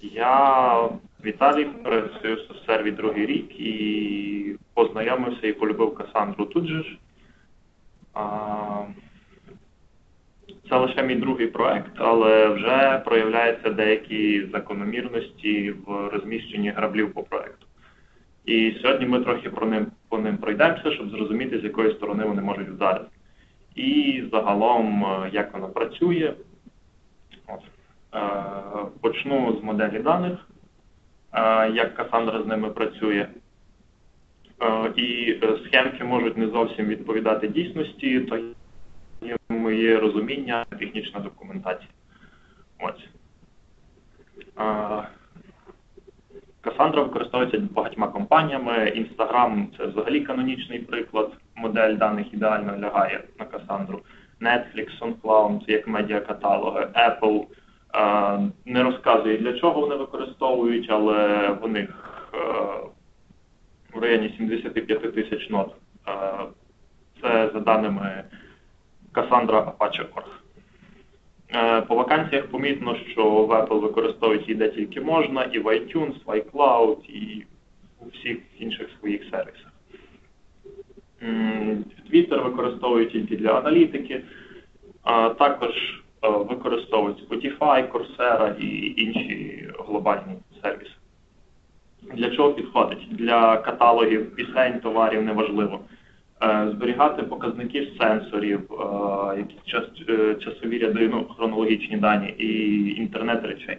Я Віталій, працюю в серві другий рік і познайомився і полюбив Касандру тут же ж. Це лише мій другий проект, але вже проявляються деякі закономірності в розміщенні граблів по проекту. І сьогодні ми трохи про ним, по ним пройдемося, щоб зрозуміти, з якої сторони вони можуть вдарити. І загалом, е, як воно працює. От. Е, Почну з моделі даних, е, як Касандра з ними працює. Е, І схемки можуть не зовсім відповідати дійсності, то є моє розуміння, технічна документація. Ось. Касандра використовується багатьма компаніями. Instagram – це взагалі канонічний приклад. Модель даних ідеально лягає на Касандру. Netflix, SoundCloud, як медіакаталоги, Apple не розказує, для чого вони використовують, але в них е, в районі 75 тисяч нот. Е, Це за даними Cassandra Apache.org. Е, По вакансіях помітно, що в Apple використовують її де тільки можна, і в iTunes, в iCloud, і у всіх інших своїх сервісах. Twitter використовують тільки для аналітики, а також е, використовують Spotify, Coursera і інші глобальні сервіси. Для чого підходить? Для каталогів пісень, товарів неважливо. Е, Зберігати показники сенсорів, е, якісь час- е, часові ряди, ну, хронологічні дані і інтернет речей.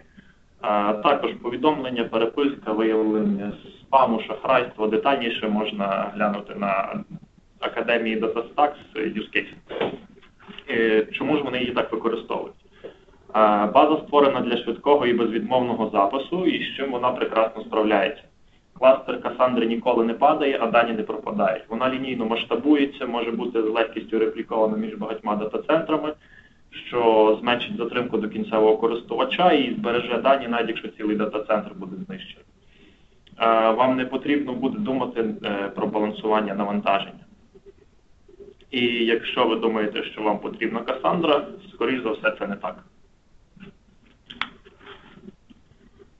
Також повідомлення, переписка, виявлення спаму, шахрайства. Детальніше можна глянути на академії DataStax Use Case. Е, Чому ж вони її так використовують? База створена для швидкого і безвідмовного запису, і з чим вона прекрасно справляється. Кластер Касандри ніколи не падає, а дані не пропадають. Вона лінійно масштабується, може бути з легкістю реплікована між багатьма дата-центрами, що зменшить затримку до кінцевого користувача і збереже дані, навіть якщо цілий дата-центр буде знищений. Вам не потрібно буде думати е, про балансування навантаження. І якщо ви думаєте, що вам потрібна Касандра, скоріш за все це не так.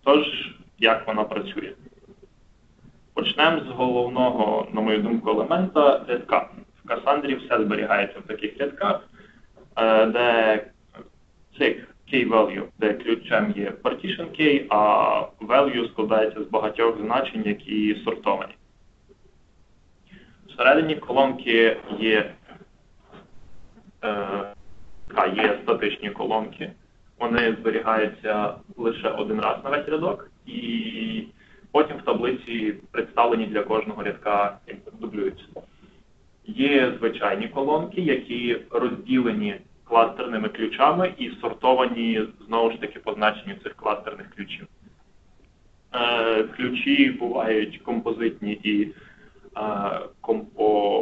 Тож, як вона працює? Почнемо з головного, на мою думку, елемента рядка. В Касандрі все зберігається в таких рядках, е, де цих key value, де ключем є partition key, а value складається з багатьох значень, які сортовані. Всередині колонки є, е, є статичні колонки. Вони зберігаються лише один раз на весь рядок, і потім в таблиці представлені для кожного рядка дублюються. Є звичайні колонки, які розділені кластерними ключами і сортовані знову ж таки по значенню цих кластерних ключів. Е, Ключі бувають композитні і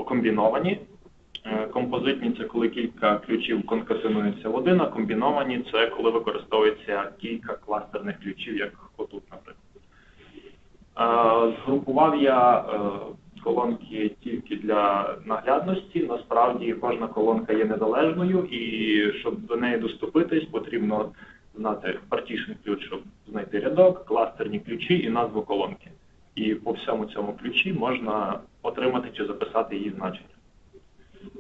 комбіновані. Е, Композитні це коли кілька ключів конкатенуються в один, а комбіновані це коли використовується кілька кластерних ключів, як отут, наприклад. Е, Згрупував я е, колонки тільки для наглядності. Насправді кожна колонка є незалежною, і щоб до неї доступитись, потрібно знати partition ключ, щоб знайти рядок, кластерні ключі і назву колонки. І по всьому цьому ключі можна отримати чи записати її значення.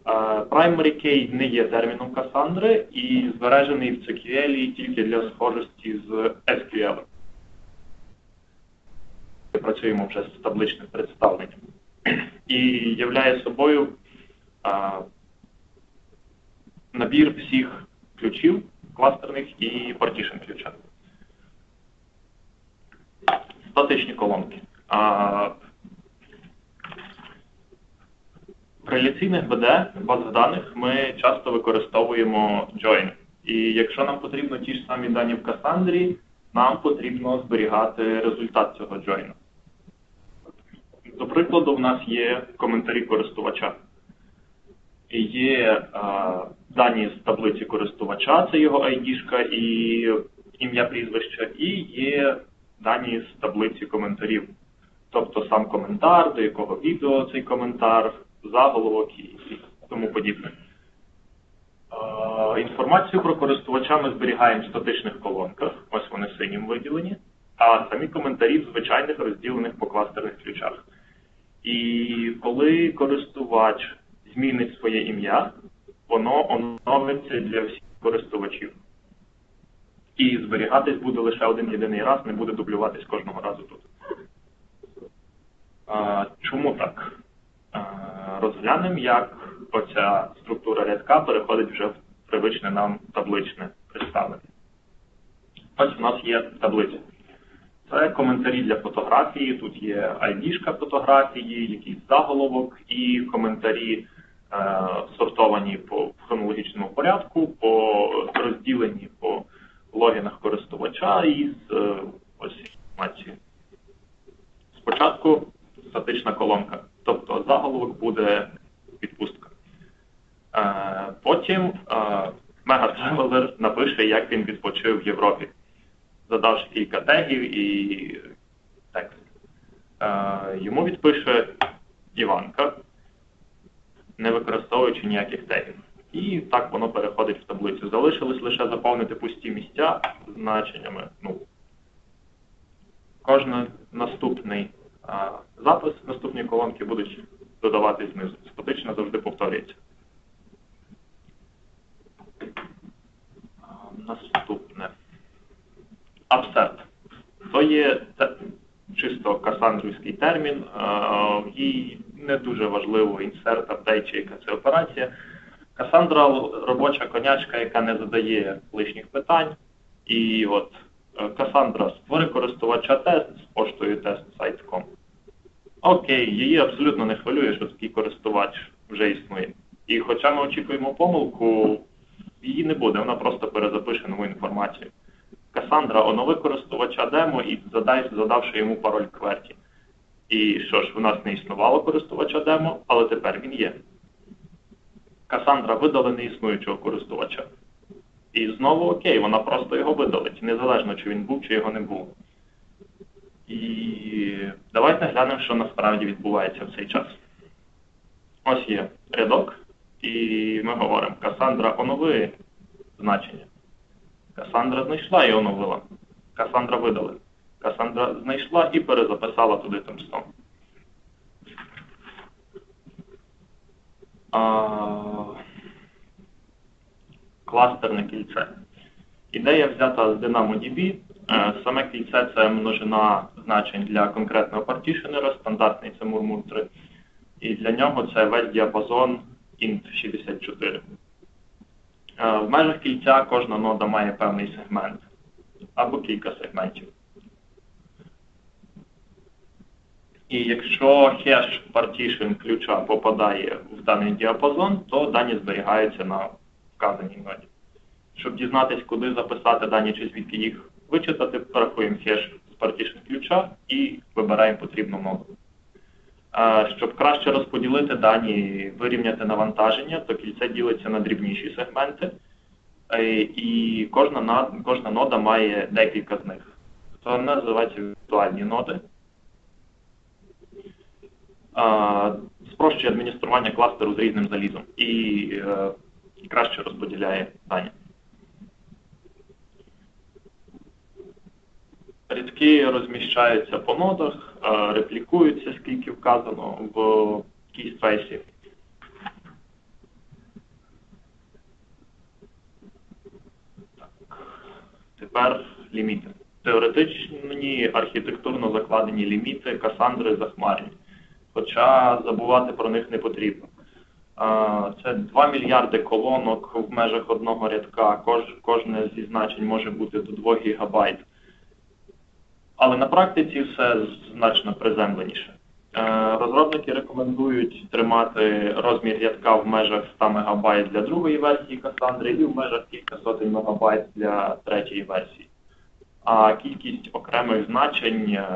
Е, Primary key не є терміном Касандри і збережений в CQL тільки для схожості з SQL. Працюємо вже з табличним представленням. І являє собою а, набір всіх ключів кластерних і partition ключа. Статичні колонки. А, в реляційних БД, базах даних, ми часто використовуємо join. І якщо нам потрібно ті ж самі дані в Касандрі, нам потрібно зберігати результат цього join. До прикладу, в нас є коментарі користувача. Є а, дані з таблиці користувача, це його ID і ім'я прізвище, і є дані з таблиці коментарів. Тобто сам коментар, до якого відео цей коментар, заголовок і тому подібне. Інформацію про користувача ми зберігаємо в статичних колонках, ось вони синім виділені, а самі коментарі в звичайних розділених по кластерних ключах. І коли користувач змінить своє ім'я, воно оновиться для всіх користувачів. І зберігатись буде лише один єдиний раз, не буде дублюватись кожного разу тут. Чому так? Розглянемо, як оця структура рядка переходить вже в привичне нам табличне представлення. Ось у нас є таблиця. Це коментарі для фотографії, тут є ID-шка фотографії, якийсь заголовок і коментарі е, сортовані по хронологічному порядку, по розділені по логінах користувача і з е, ось інформацією. Спочатку статична колонка, тобто заголовок буде відпустка. Е, потім megatraveler напише, як він відпочив в Європі, задавши кілька тегів і текст. Е, йому відпише Іванка, не використовуючи ніяких тегів. І так воно переходить в таблицю. Залишилось лише заповнити пусті місця значеннями. Ну, Кожен наступний запис, наступні колонки будуть додавати знизу. Статично завжди повторюється. Наступне. Абсерт. То є чисто касандрівський термін. Їй не дуже важливо інсерт, апдейт чи яка це операція. Касандра робоча конячка, яка не задає лишніх питань. І от Касандра створи користувача тест з поштою тест сайт.com. Окей, її абсолютно не хвилює, що такий користувач вже існує. І хоча ми очікуємо помилку, її не буде, вона просто перезапише нову інформацію. Касандра онови користувача демо і задай, задавши йому пароль кверті. І що ж, у нас не існувало користувача демо, але тепер він є. Касандра видали неіснуючого користувача. І знову окей, вона просто його видалить, незалежно чи він був, чи його не було. І давайте глянемо, що насправді відбувається в цей час. Ось є рядок, і ми говоримо, Касандра онови значення. Касандра знайшла і оновила. Касандра видали. Касандра знайшла і перезаписала туди тимстом. кластерне кільце. Ідея взята з DynamoDB. Е, саме кільце це множина значень для конкретного партішенера, стандартний це Murmur 3. І для нього це весь діапазон int64. Е, в межах кільця кожна нода має певний сегмент або кілька сегментів. І якщо хеш partition ключа попадає в даний діапазон, то дані зберігаються на вказаній ноді. Щоб дізнатися, куди записати дані чи звідки їх вичитати, порахуємо хеш partition ключа і вибираємо потрібну ноду. Щоб краще розподілити дані, вирівняти навантаження, то кільце ділиться на дрібніші сегменти, е, і кожна кожна нода має декілька з них. Це називається віртуальні ноди. Спрощує адміністрування кластеру з різним залізом. Е, і краще розподіляє дані. Рядки розміщаються по нодах, реплікуються, скільки вказано в кейстрейсі. Тепер ліміти. Теоретичні архітектурно закладені ліміти Касандри захмарні, хоча забувати про них не потрібно. Це 2 мільярди колонок в межах одного рядка, кожне зі значень може бути до 2 гігабайт. Але на практиці все значно приземленіше. Е, розробники рекомендують тримати розмір рядка в межах 100 МБ для другої версії Cassandra і в межах кілька сотень МБ для третьої версії. А кількість окремих значень е,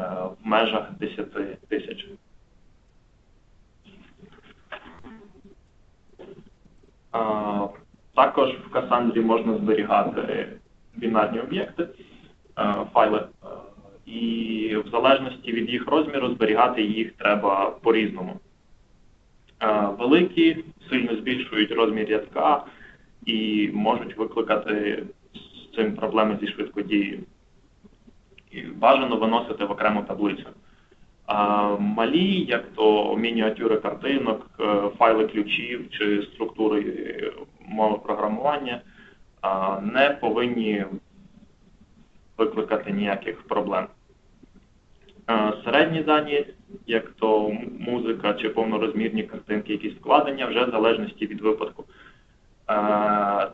в межах 10 тисяч. Також в Cassandra можна зберігати бінарні об'єкти, файли, і в залежності від їх розміру зберігати їх треба по-різному. Великі сильно збільшують розмір рядка і можуть викликати з цим проблеми зі швидкодією. І бажано виносити в окрему таблицю. А малі, як то мініатюри картинок, е, файли ключів чи структури мови програмування, не повинні викликати ніяких проблем. Середні дані, як то музика чи повнорозмірні картинки, якісь вкладення, вже в залежності від випадку.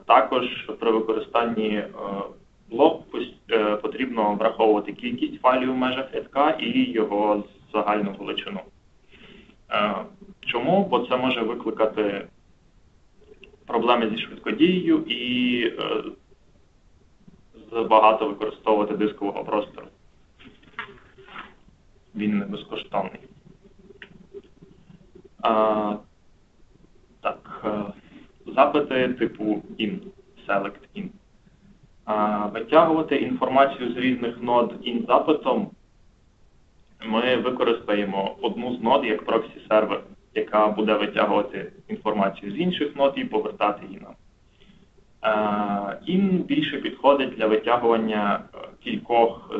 Також при використанні е, блок е, потрібно враховувати кількість файлів в межах рядка і його загальну величину. Е, чому? Бо це може викликати проблеми зі швидкодією і забагато використовувати дискового простору. Він не безкоштовний. А, Так, запити типу IN, Select IN. А, Витягувати інформацію з різних нод IN запитом ми використаємо одну з нод як проксі-сервер, яка буде витягувати інформацію з інших нод і повертати її нам. IN більше підходить для витягування е, кількох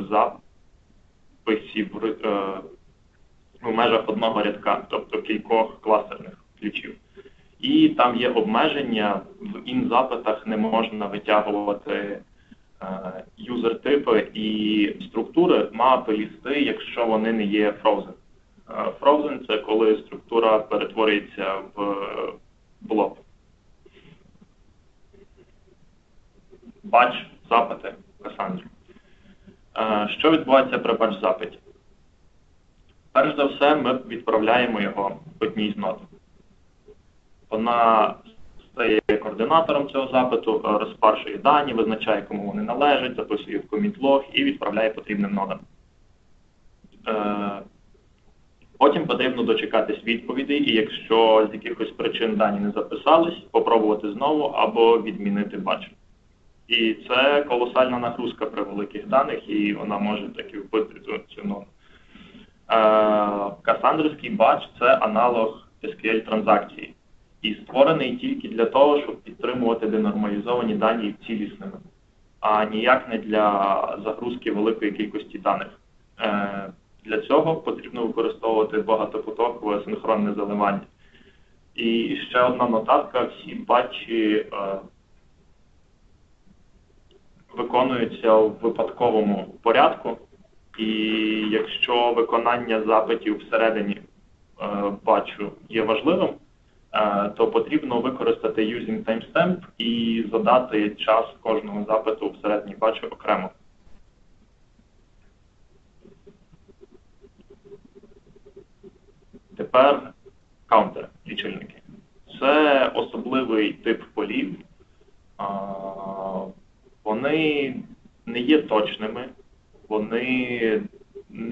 записів в е, межах одного рядка, тобто кількох кластерних ключів. І там є обмеження, в ін-запитах не можна витягувати е, юзер-типи і структури мапи лісти, якщо вони не є frozen. Frozen – це коли структура перетворюється в блок. Бач запити Касандрі. Що відбувається при бач запиті? Перш за все, ми відправляємо його одній з нот. Вона стає координатором цього запиту, е, розпаршує дані, визначає, кому вони належать, записує в коміт-лог і відправляє потрібним нодам. Е, потім потрібно дочекатись відповідей, і якщо з якихось причин дані не записались, попробувати знову або відмінити бач. І це колосальна нагрузка при великих даних, і вона може таки вбити цю норму. Касандрівський бач це аналог SQL транзакції. І створений тільки для того, щоб підтримувати денормалізовані дані цілісними, а ніяк не для загрузки великої кількості даних. Е, для цього потрібно використовувати багатопотокове синхронне заливання. І ще одна нотатка, всі батчі е, виконуються в випадковому порядку, і якщо виконання запитів всередині е, batch у є важливим, е, то потрібно використати using timestamp і задати час кожного запиту всередині batch у окремо. Тепер counter лічильники. Це особливий тип полів вони не є точними, вони,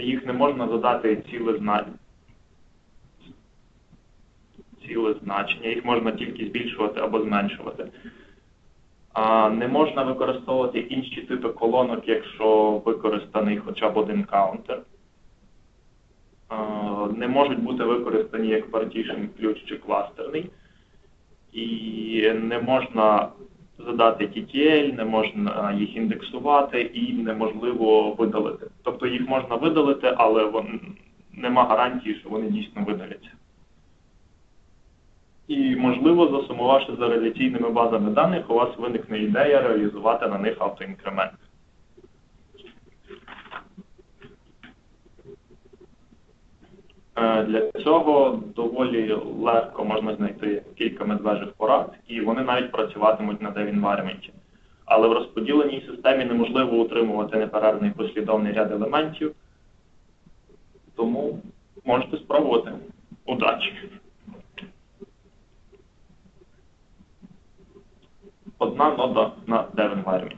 їх не можна задати ціле значення. Ціле значення, їх можна тільки збільшувати або зменшувати. А Не можна використовувати інші типи колонок, якщо використаний хоча б один counter. Не можуть бути використані як partition ключ чи кластерний. І не можна задати TTL, не можна їх індексувати і неможливо видалити. Тобто їх можна видалити, але вон, нема гарантії, що вони дійсно видаляться. І, можливо, засумувавши за реляційними базами даних, у вас виникне ідея реалізувати на них автоінкремент. Для цього доволі легко можна знайти кілька медвежих порад, і вони навіть працюватимуть на dev-environment. Але в розподіленій системі неможливо утримувати неперервний послідовний ряд елементів, тому можете спробувати. Удачі! Одна нода на dev-environment.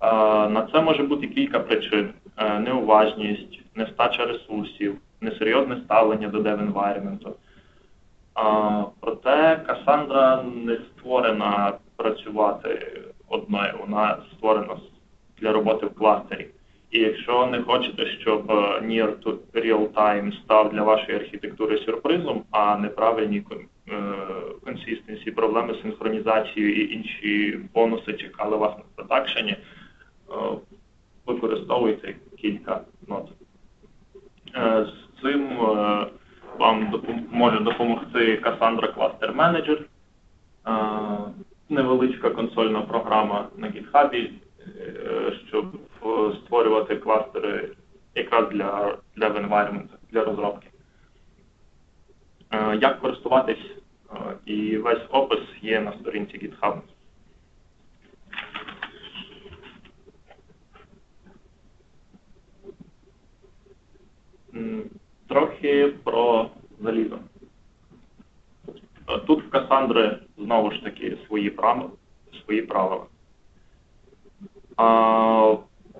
Е, на це може бути кілька причин. Е, неуважність, нестача ресурсів несерйозне ставлення до dev-environment. Проте Касандра не створена працювати одною, вона створена для роботи в кластері. І якщо не хочете, щоб Near to Real Time став для вашої архітектури сюрпризом, а неправильні консистенції, проблеми з синхронізацією і інші бонуси чекали вас на продакшені, використовуйте кілька нот. З цим вам може допомогти Cassandra Cluster Manager, невеличка консольна програма на GitHub, щоб створювати кластери якраз для для environment, для розробки. Як користуватись і весь опис є на сторінці GitHub. Трохи про залізо. Тут в Касандри знову ж таки свої правила. Свої правила. А,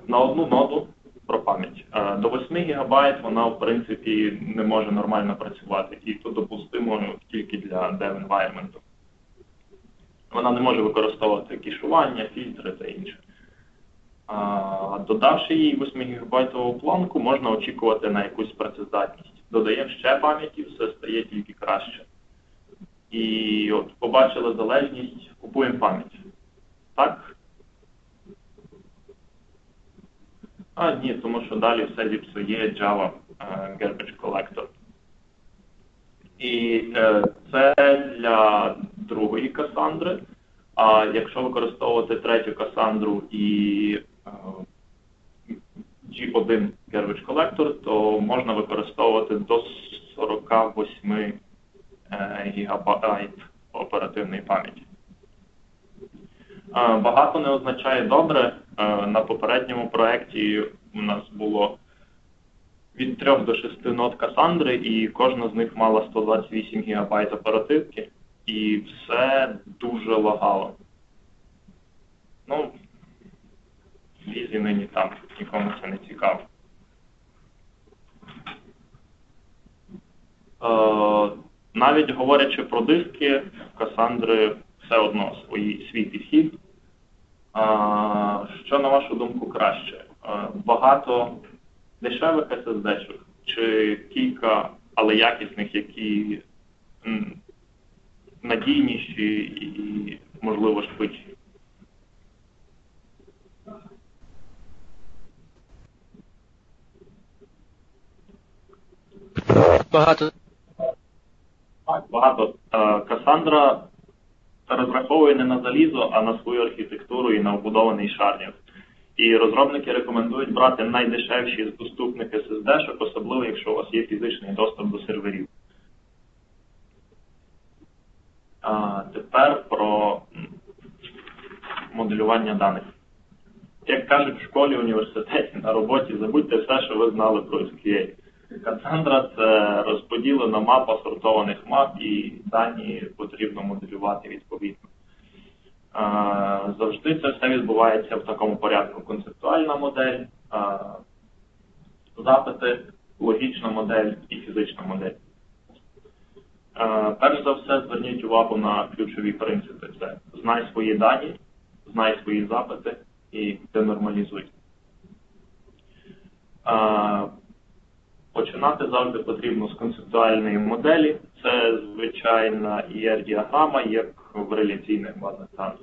На одну ноду про пам'ять. До 8 ГБ вона, в принципі, не може нормально працювати, і то допустимо тільки для dev environment. Вона не може використовувати кішування, фільтри та інше. Додавши їй 8 ГБ планку, можна очікувати на якусь працездатність. Додаємо ще пам'яті, все стає тільки краще. І от побачили залежність, купуємо пам'ять. Так? А, ні, тому що далі все зіпсує Java uh, Garbage Collector. І е, це для другої касандри. А якщо використовувати третю касандру і е, G1 Garbage Collector, то можна використовувати до 48 е, ГБ оперативної пам'яті. Е, багато не означає добре. Е, на попередньому проєкті у нас було від 3 до 6 нот Касандри, і кожна з них мала 128 ГБ оперативки, і все дуже лагало. Ну, візі нині там, нікому це не цікаво. Е, навіть говорячи про диски, в Касандри все одно свої, свій підхід. Що, на вашу думку, краще? Багато дешевих SSD-шок чи кілька, але якісних, які надійніші і, можливо, швидші? Багато. Так, багато. Касандра розраховує не на залізо, а на свою архітектуру і на вбудований шарнір. І розробники рекомендують брати найдешевші з доступних SSD-шок, особливо якщо у вас є фізичний доступ до серверів. А Тепер про моделювання даних. Як кажуть в школі, університеті, на роботі, забудьте все, що ви знали про SQL. Кассандра це розподілена мапа сортованих мап, і дані потрібно моделювати відповідно. Завжди це все відбувається в такому порядку. Концептуальна модель, запити, логічна модель і фізична модель. Перш за все, зверніть увагу на ключові принципи. Це знай свої дані, знай свої запити і денормалізуй. Починати завжди потрібно з концептуальної моделі. Це звичайна ER-діаграма, як в реляційних базах даних.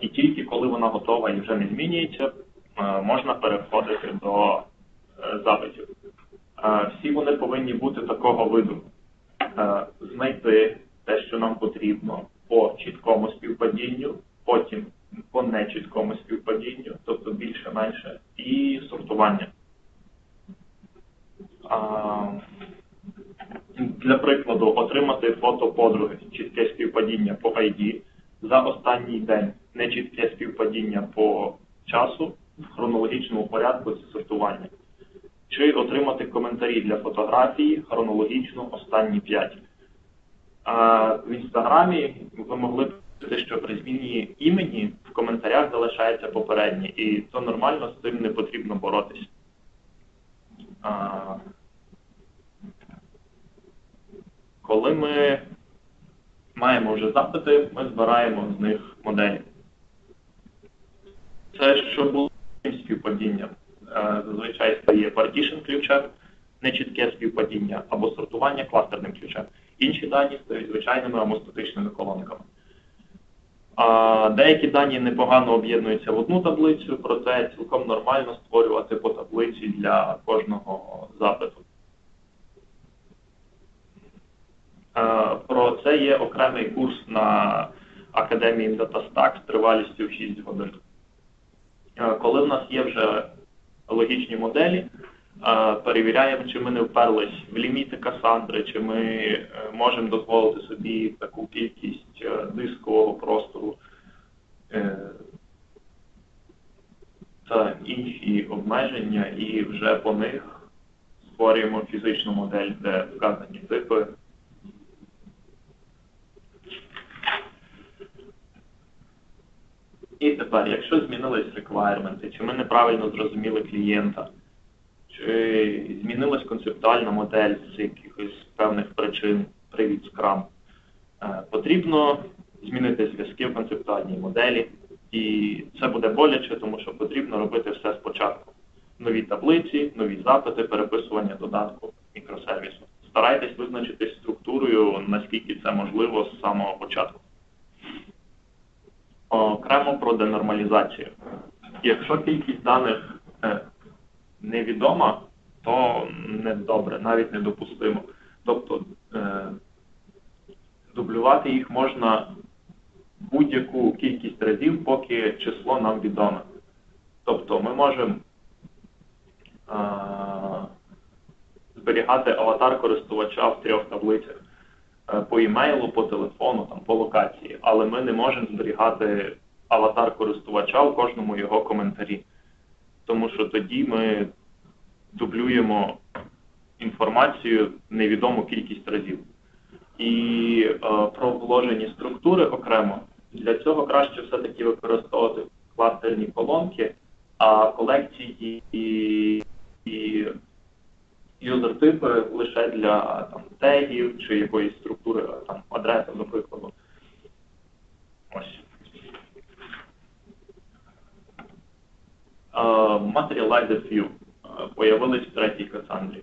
І тільки коли вона готова і вже не змінюється, можна переходити до е, запитів. Всі вони повинні бути такого виду. Знайти те, що нам потрібно по чіткому співпадінню, потім по нечіткому співпадінню, тобто більше-менше, і сортування. Для прикладу, отримати фото подруги, чітке співпадіння по ID за останній день, нечітке співпадіння по часу в хронологічному порядку це сортування. Чи отримати коментарі для фотографії хронологічно останні 5. В інстаграмі ви могли б що при зміні імені в коментарях залишається попереднє, і то нормально з цим не потрібно боротися. Коли ми маємо вже запити, ми збираємо з них моделі. Це що було співпадіння. Зазвичай стає partition ключа, нечітке співпадіння або сортування кластерним ключем. Інші дані стають звичайними або статичними колонками. Деякі дані непогано об'єднуються в одну таблицю, проте цілком нормально створювати по таблиці для кожного запиту. Про це є окремий курс на Академії DataStack з тривалістю 6 годин. Коли в нас є вже логічні моделі, перевіряємо, чи ми не вперлись в ліміти Касандри, чи ми е, можемо дозволити собі таку кількість е, дискового простору е, та інші обмеження, і вже по них створюємо фізичну модель, де вказані типи. І тепер, якщо змінились requirements, чи ми неправильно зрозуміли клієнта, чи змінилась концептуальна модель з якихось певних причин привід Scrum, е, потрібно змінити зв'язки в концептуальній моделі. І це буде боляче, тому що потрібно робити все спочатку. Нові таблиці, нові запити, переписування додатку мікросервісу. Старайтесь визначитись структурою, наскільки це можливо з самого початку. Окремо про денормалізацію. Якщо кількість даних е, невідома, то не добре, навіть недопустимо. Тобто е, дублювати їх можна будь-яку кількість разів, поки число нам відоме. Тобто ми можемо е, зберігати аватар користувача в трьох таблицях е, по імейлу, по телефону, там, по локації, але ми не можемо зберігати аватар користувача в кожному його коментарі. Тому що тоді ми дублюємо інформацію невідому кількість разів. І е, про вложені структури окремо, для цього краще все-таки використовувати кластерні колонки, а колекції і, і юзер-типи лише для там, тегів чи якоїсь структури там, адреси, до прикладу. Ось. Uh, Materialized View появились в третій Касандрі.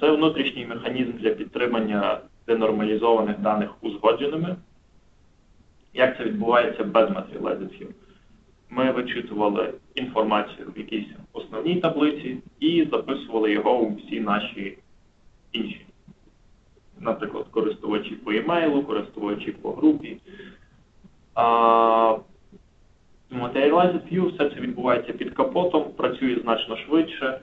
Це внутрішній механізм для підтримання денормалізованих даних узгодженими. Як це відбувається без Materialized View? Ми вичитували інформацію в якійсь основній таблиці і записували його у всі наші інші. Наприклад, користувачі по емейлу, користувачі по групі. Materialized View, все це відбувається під капотом, працює значно швидше.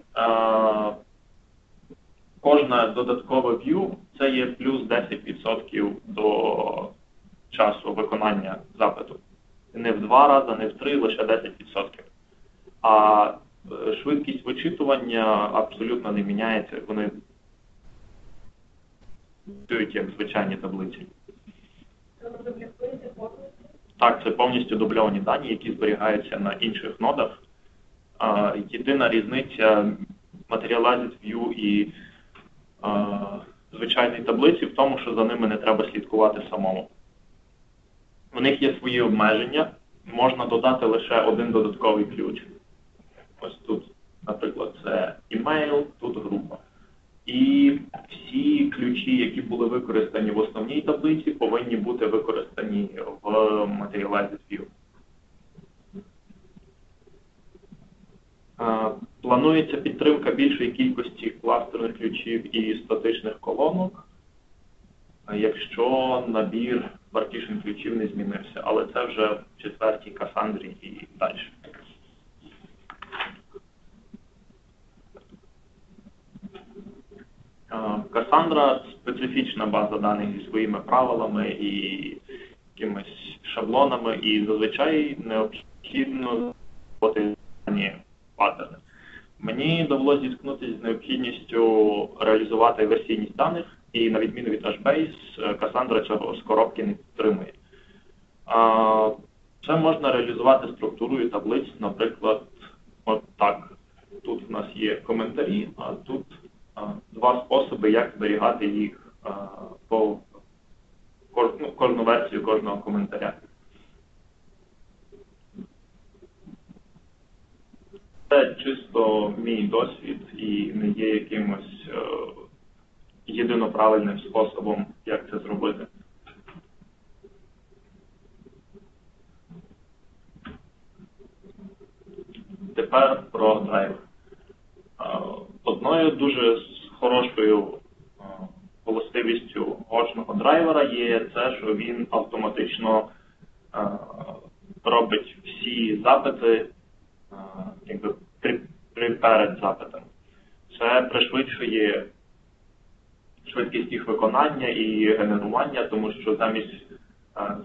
Кожна додаткова view це є плюс 10% до часу виконання запиту. Не в два рази, не в три, лише 10%. А е, швидкість вичитування абсолютно не міняється. Вони працюють як звичайні таблиці. Так, це повністю дубльовані дані, які зберігаються на інших нодах. Єдина різниця Materialized View і звичайної таблиці в тому, що за ними не треба слідкувати самому. У них є свої обмеження, можна додати лише один додатковий ключ. Ось тут, наприклад, це email, тут група. І всі ключі, які були використані в основній таблиці, повинні бути використані в Materialized View. Планується підтримка більшої кількості кластерних ключів і статичних колонок, якщо набір партішн ключів не змінився, але це вже в четвертій Касандрі і далі. Касандра специфічна база даних зі своїми правилами і якимись шаблонами, і зазвичай необхідно дані паттерни. Мені довелося зіткнутися з необхідністю реалізувати версійність даних, і на відміну від HBase, Cassandra цього з коробки не підтримує. Це можна реалізувати структурою таблиць, наприклад, от так. Тут в нас є коментарі, а тут два способи, як зберігати їх по ну, кожну версію кожного коментаря. Це чисто мій досвід і не є якимось е, єдиноправильним способом, як це зробити. Тепер про драйвер. Одною дуже хорошою е, властивістю гочного драйвера є те, що він автоматично е, робить всі запити е, якби при, при перед запитом. Це пришвидшує швидкість їх виконання і генерування, тому що замість,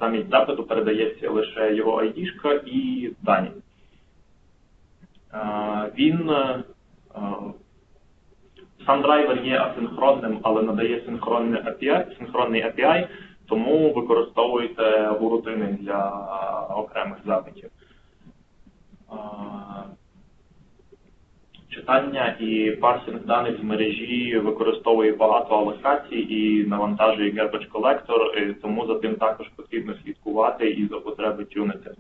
замість запиту передається лише його ID і дані. Він сам драйвер є асинхронним, але надає синхронний API, синхронний API, тому використовуйте гурутини для окремих запитів. Читання і парсинг даних з мережі використовує багато алокацій і навантажує garbage collector, тому за тим також потрібно слідкувати і за потреби тюнити.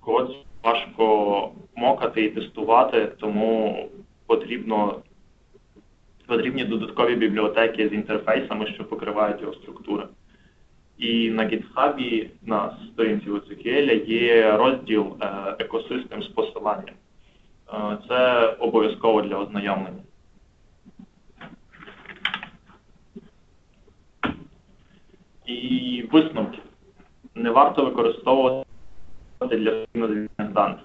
Код важко мокати і тестувати, тому потрібно, потрібні додаткові бібліотеки з інтерфейсами, що покривають його структури. І на GitHub на сторінці OCQL є розділ е, екосистем з посиланням. Е, Це обов'язково для ознайомлення. І висновки. Не варто використовувати для спільнозвітних даних.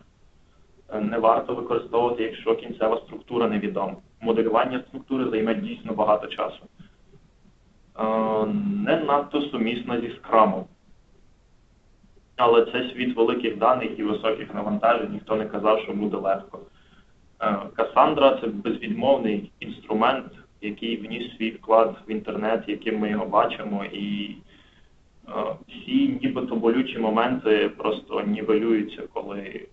Не варто використовувати, якщо кінцева структура невідома. Моделювання структури займе дійсно багато часу. Е, Не надто сумісно зі скрамом. Але це світ великих даних і високих навантажень, ніхто не казав, що буде легко. Е, Касандра це безвідмовний інструмент, який вніс свій вклад в інтернет, яким ми його бачимо, і е, всі нібито болючі моменти просто нівелюються, коли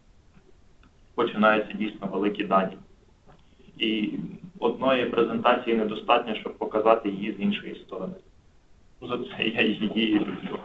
починаються дійсно великі дані. І одної презентації недостатньо, щоб показати її з іншої сторони. За це я її люблю.